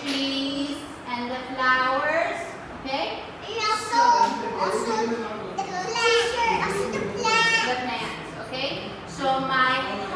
trees and the flowers. Okay? And also, also the plants. Also the plants. The plants, okay? So my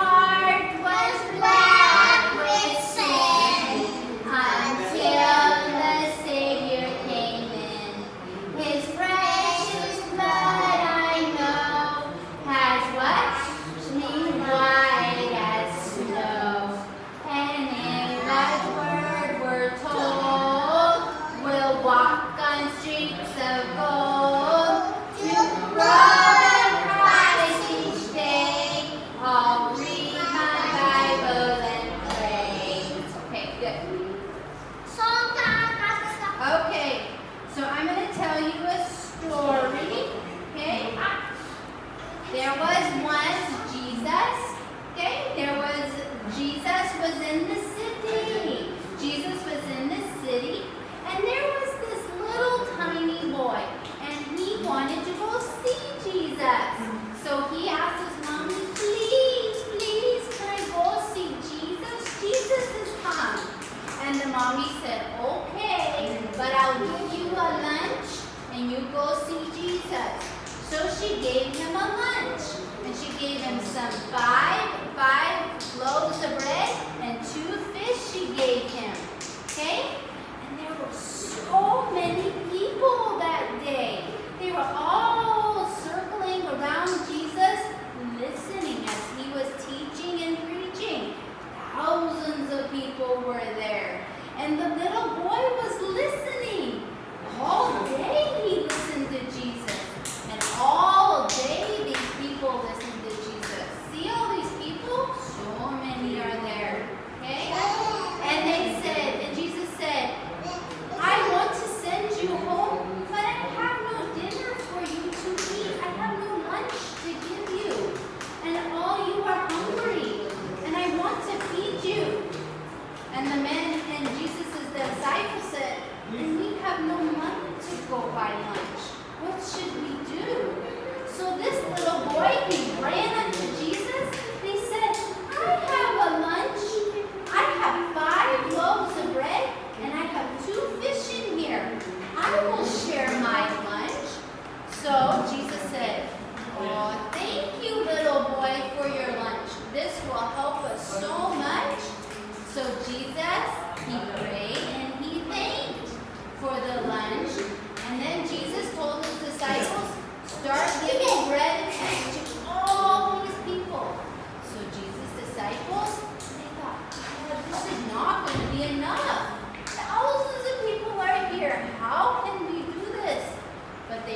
So she gave him a lunch. And she gave him some five, five loaves of bread and two fish she gave him. Okay? And there were so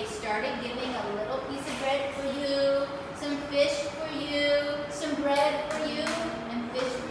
they started giving a little piece of bread for you, some fish for you, some bread for you, and fish for you.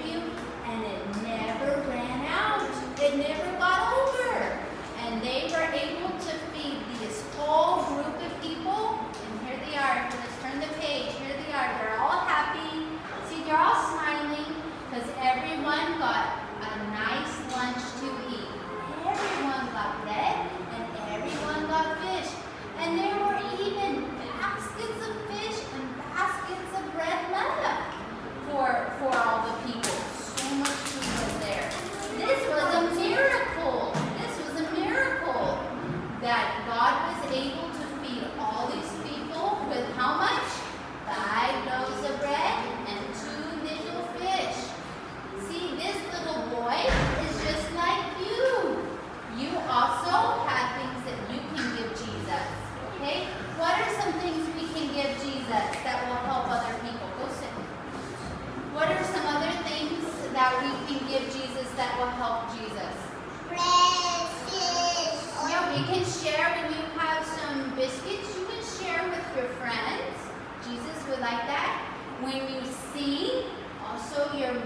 like that. When you sing, also you're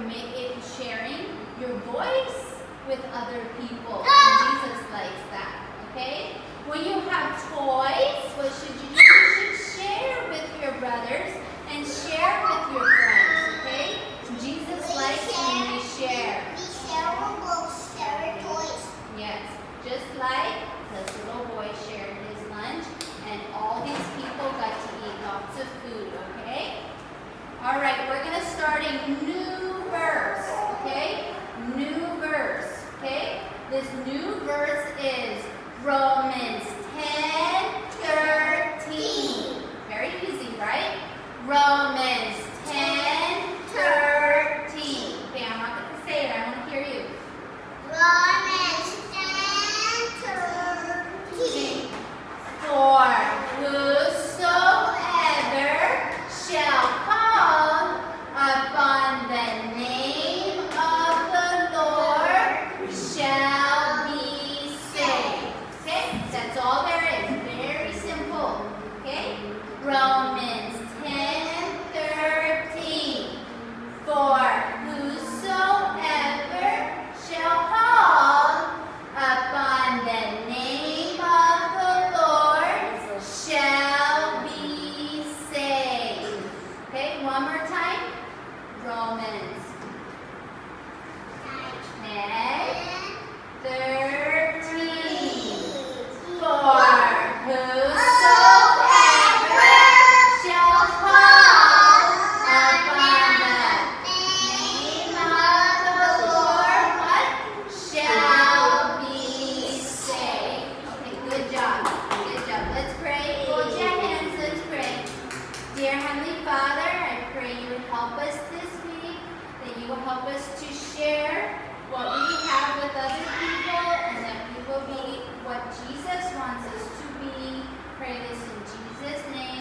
sharing your voice with other people. And ah! Jesus likes that, okay? When you have toys, what should you One more time. Romans. help us to share what we have with other people and that we will be what Jesus wants us to be. Pray this in Jesus' name.